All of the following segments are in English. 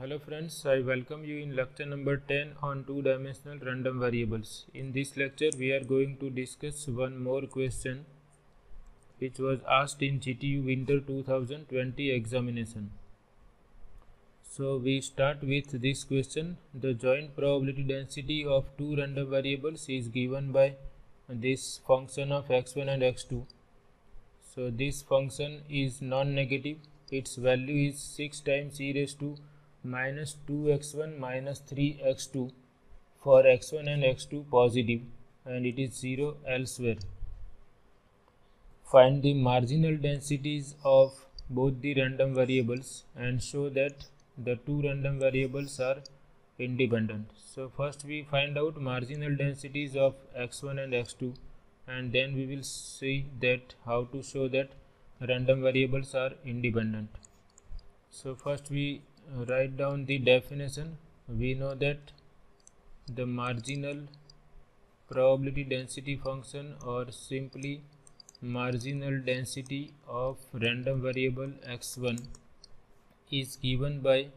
Hello friends, I welcome you in lecture number 10 on two-dimensional random variables. In this lecture we are going to discuss one more question which was asked in GTU Winter 2020 examination. So we start with this question. The joint probability density of two random variables is given by this function of x1 and x2. So this function is non-negative. Its value is 6 times e raised to minus 2x1 minus 3x2 for x1 and x2 positive and it is 0 elsewhere. Find the marginal densities of both the random variables and show that the two random variables are independent. So first we find out marginal densities of x1 and x2 and then we will see that how to show that random variables are independent. So first we write down the definition. We know that the marginal probability density function or simply marginal density of random variable x1 is given by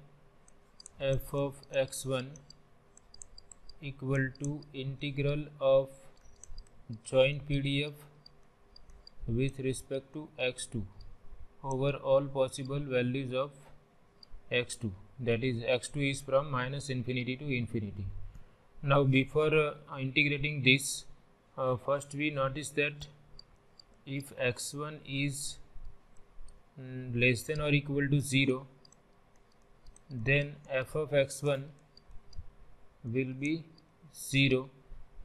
f of x1 equal to integral of joint PDF with respect to x2 over all possible values of x2 that is x2 is from minus infinity to infinity. Now before uh, integrating this uh, first we notice that if x1 is mm, less than or equal to 0 then f of x1 will be 0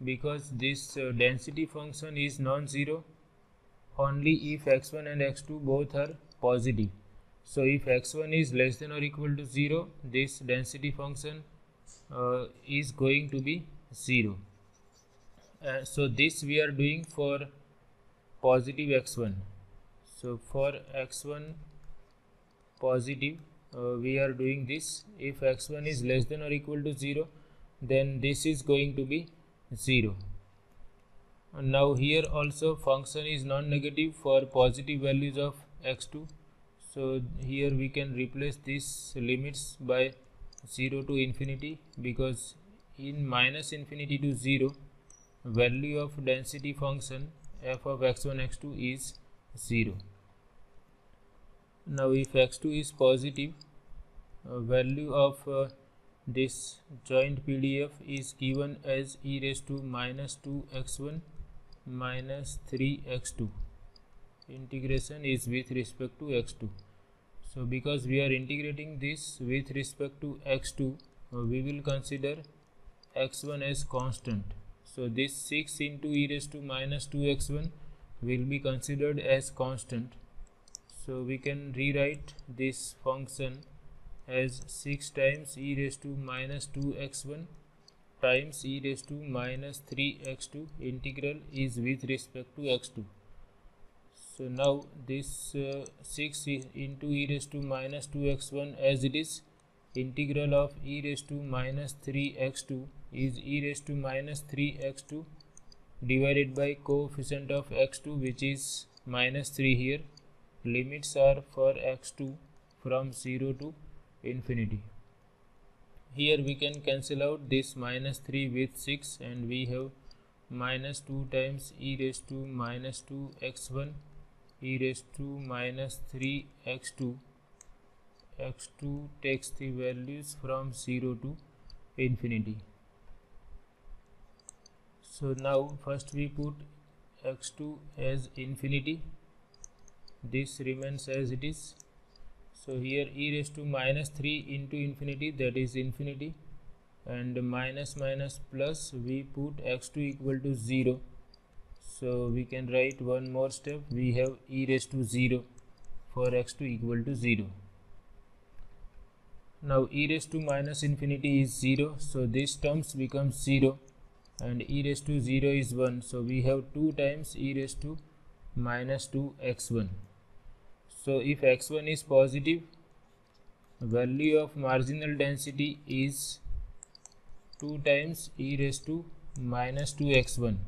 because this uh, density function is non-zero. Only if x1 and x2 both are positive so if x1 is less than or equal to 0 this density function uh, is going to be 0 uh, so this we are doing for positive x1 so for x1 positive uh, we are doing this. If x1 is less than or equal to 0 then this is going to be 0 and now here also function is non-negative for positive values of x2 so here we can replace these limits by 0 to infinity because in minus infinity to 0 value of density function f of x1 x2 is 0 now if x2 is positive uh, value of uh, this joint PDF is given as e raised to minus 2 x1 minus 3 x2 integration is with respect to x2 so because we are integrating this with respect to x2 uh, we will consider x1 as constant. So this 6 into e raised to minus 2x1 will be considered as constant. So we can rewrite this function as 6 times e raised to minus 2x1 times e raised to minus 3x2 integral is with respect to x2 so now this uh, 6 into e raised to minus 2x1 as it is integral of e raised to minus 3x2 is e raised to minus 3x2 divided by coefficient of x2 which is minus 3 here. Limits are for x2 from 0 to infinity. Here we can cancel out this minus 3 with 6 and we have minus 2 times e raised to minus 2 x1 e raised to minus 3 x2 x2 takes the values from 0 to infinity. So now first we put x2 as infinity. This remains as it is. So here e raised to minus 3 into infinity that is infinity. And minus minus plus we put x2 equal to 0 so we can write one more step. We have e raised to 0 for x2 equal to 0 now e raised to minus infinity is 0 so these terms becomes 0 and e raised to 0 is 1 so we have 2 times e raised to minus 2 x1 so if x1 is positive value of marginal density is 2 times e raised to minus 2 x1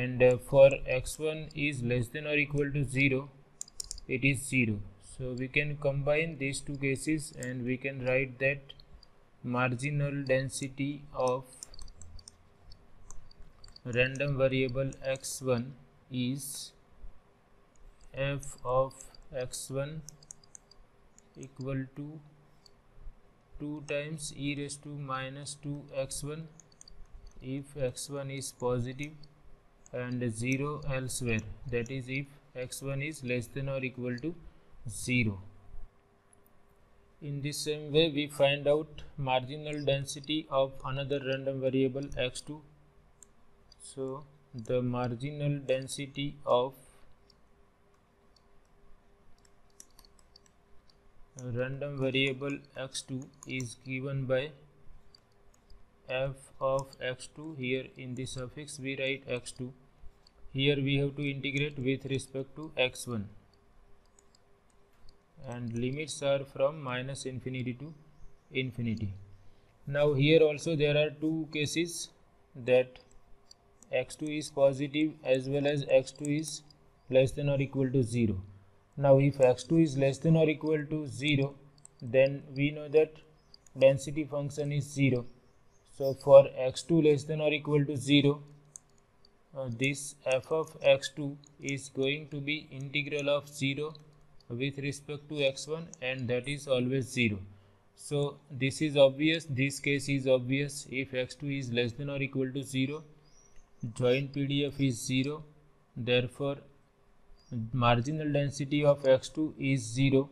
and uh, for x1 is less than or equal to 0 it is 0 so we can combine these two cases and we can write that marginal density of random variable x1 is f of x1 equal to 2 times e raised to minus 2 x1 if x1 is positive and 0 elsewhere. That is if x1 is less than or equal to 0 in the same way we find out marginal density of another random variable x2 so the marginal density of random variable x2 is given by f of x2 here in the suffix we write x2 here we have to integrate with respect to x1 and limits are from minus infinity to infinity. Now here also there are two cases that x2 is positive as well as x2 is less than or equal to 0. Now if x2 is less than or equal to 0 then we know that density function is 0. So for x2 less than or equal to 0 uh, this f of x2 is going to be integral of 0 with respect to x1 and that is always 0 so this is obvious. This case is obvious. If x2 is less than or equal to 0 joint pdf is 0 therefore marginal density of x2 is 0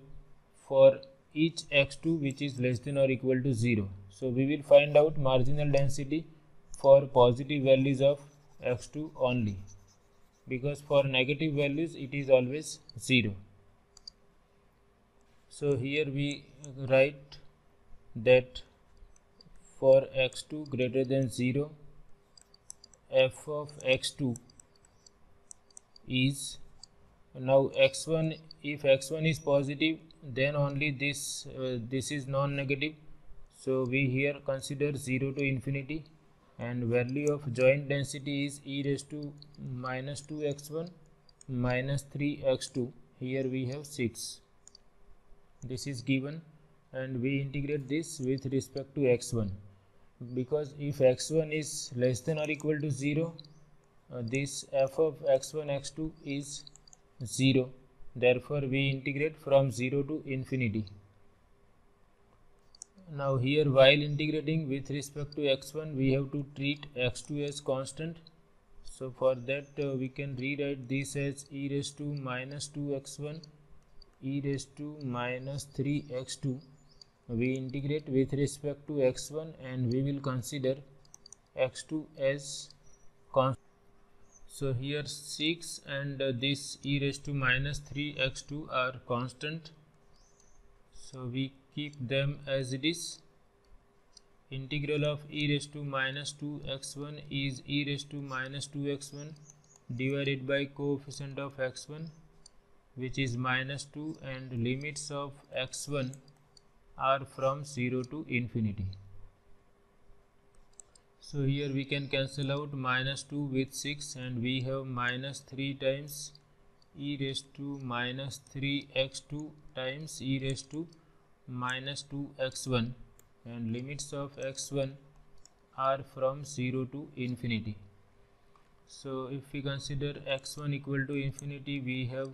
for each x2 which is less than or equal to 0 so we will find out marginal density for positive values of x2 only. Because for negative values it is always 0 so here we write that for x2 greater than 0 f of x2 is now x1 if x1 is positive then only this uh, this is non-negative. So we here consider 0 to infinity and value of joint density is e raised to minus 2 x1 minus 3 x2 here we have 6 this is given and we integrate this with respect to x1 because if x1 is less than or equal to 0 uh, this f of x1 x2 is 0 therefore we integrate from 0 to infinity now here while integrating with respect to x1 we have to treat x2 as constant. So for that uh, we can rewrite this as e raised to minus 2 x1 e raised to minus 3x2 we integrate with respect to x1 and we will consider x2 as constant. So here 6 and uh, this e raised to minus 3x2 are constant. So we keep them as it is integral of e raised to minus 2x1 is e raised to minus 2x1 divided by coefficient of x1 which is minus 2 and limits of x1 are from 0 to infinity. So here we can cancel out minus 2 with 6 and we have minus 3 times e raised to minus 3x2 times e raised to minus 2x1 and limits of x1 are from 0 to infinity. So if we consider x1 equal to infinity we have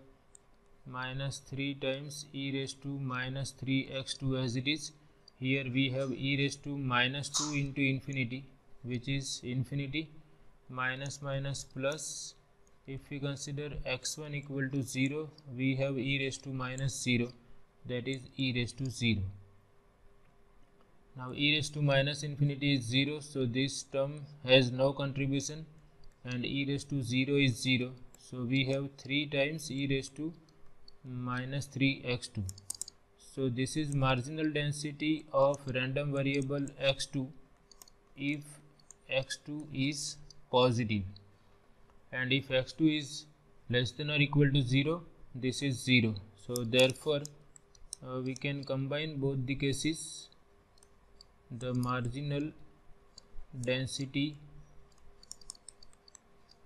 minus 3 times e raised to minus 3x2 as it is. Here we have e raised to minus 2 into infinity which is infinity minus minus plus. If we consider x1 equal to 0 we have e raised to minus 0 that is e raised to 0 now e raised to minus infinity is 0 so this term has no contribution and e raised to 0 is 0 so we have 3 times e raised to minus 3x2 so this is marginal density of random variable x2 if x2 is positive. And if x2 is less than or equal to 0 this is 0 so therefore uh, we can combine both the cases. The marginal density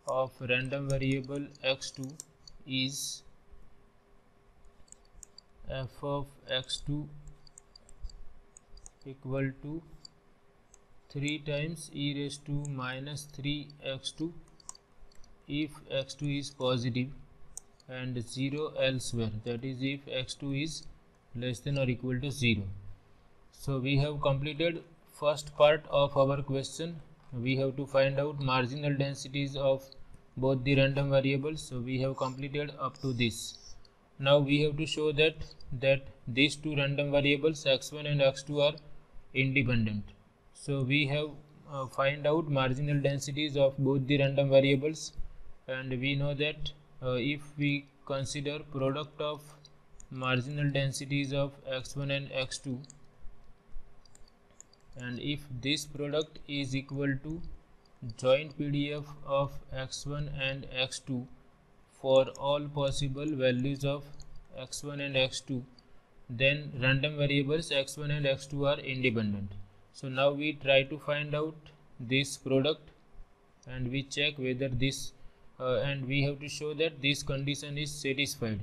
of random variable x2 is f of x2 equal to 3 times e raised to minus 3 x2 if x2 is positive and 0 elsewhere. That is if x2 is less than or equal to 0 so we have completed first part of our question. We have to find out marginal densities of both the random variables. So we have completed up to this. Now we have to show that that these two random variables x1 and x2 are independent. So we have uh, find out marginal densities of both the random variables. And we know that uh, if we consider product of marginal densities of x1 and x2 and if this product is equal to joint PDF of x1 and x2 for all possible values of x1 and x2 then random variables x1 and x2 are independent. So now we try to find out this product and we check whether this uh, and we have to show that this condition is satisfied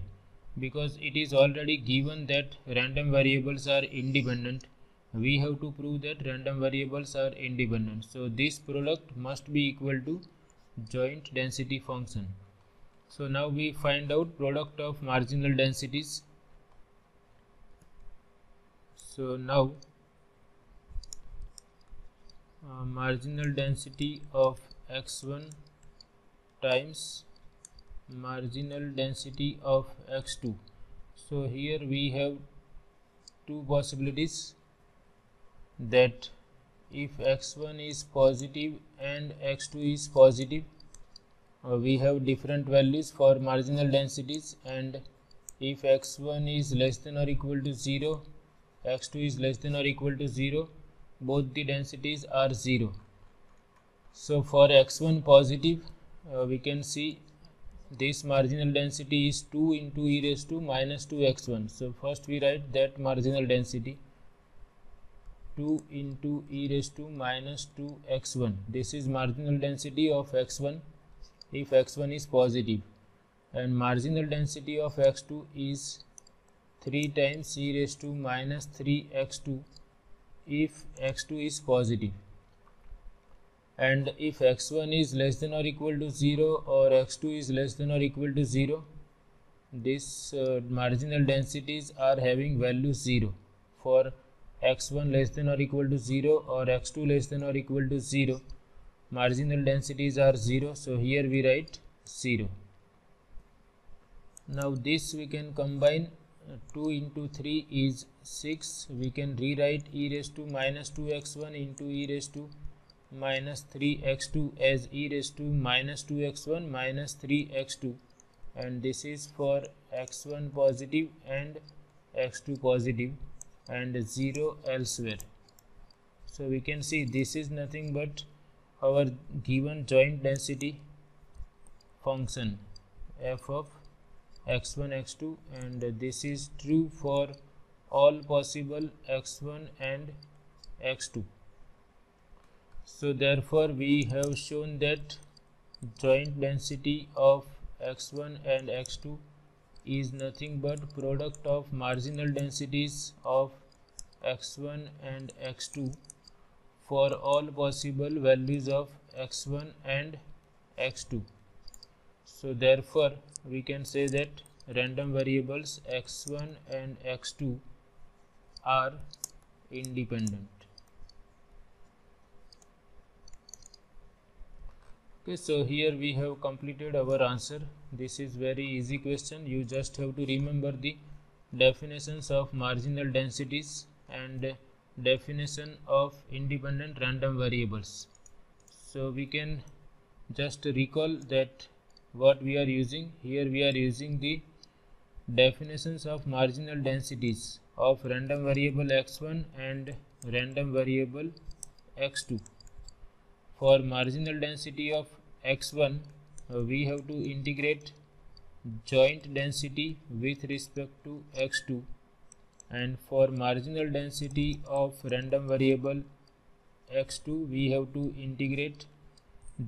because it is already given that random variables are independent. We have to prove that random variables are independent. So this product must be equal to joint density function. So now we find out product of marginal densities. So now uh, marginal density of x1 times marginal density of x2 so here we have two possibilities that if x1 is positive and x2 is positive uh, we have different values for marginal densities and if x1 is less than or equal to 0 x2 is less than or equal to 0 both the densities are 0 so for x1 positive uh, we can see this marginal density is 2 into e raised to minus 2 x1 so first we write that marginal density 2 into e raised to minus 2 x1 this is marginal density of x1 if x1 is positive and marginal density of x2 is 3 times e raised to minus 3 x2 if x2 is positive and if x1 is less than or equal to 0 or x2 is less than or equal to 0 these uh, marginal densities are having value 0 for x1 less than or equal to 0 or x2 less than or equal to 0 marginal densities are 0 so here we write 0 now this we can combine uh, 2 into 3 is 6 we can rewrite e raised to minus 2x1 into e raised to minus 3x2 as e raised to minus 2x1 minus 3x2 and this is for x1 positive and x2 positive and 0 elsewhere. So we can see this is nothing but our given joint density function f of x1 x2 and this is true for all possible x1 and x2 so therefore we have shown that joint density of x1 and x2 is nothing but product of marginal densities of x1 and x2 for all possible values of x1 and x2 so therefore we can say that random variables x1 and x2 are independent okay so here we have completed our answer. This is very easy question. You just have to remember the definitions of marginal densities and definition of independent random variables. So we can just recall that what we are using. Here we are using the definitions of marginal densities of random variable x1 and random variable x2 for marginal density of x1 uh, we have to integrate joint density with respect to x2 and for marginal density of random variable x2 we have to integrate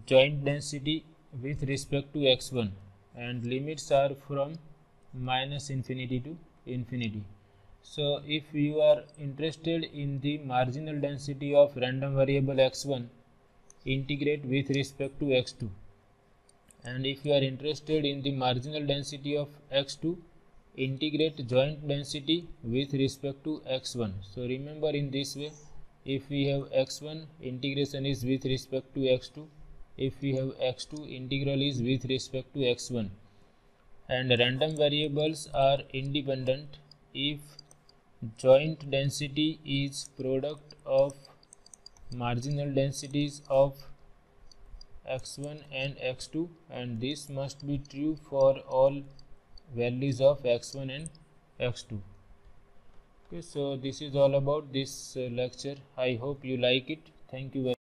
joint density with respect to x1 and limits are from minus infinity to infinity. So if you are interested in the marginal density of random variable x1 integrate with respect to x2 and if you are interested in the marginal density of x2 integrate joint density with respect to x1 so remember in this way if we have x1 integration is with respect to x2 if we have x2 integral is with respect to x1 and random variables are independent if joint density is product of marginal densities of x1 and x2 and this must be true for all values of x1 and x2 okay so this is all about this uh, lecture. I hope you like it. Thank you very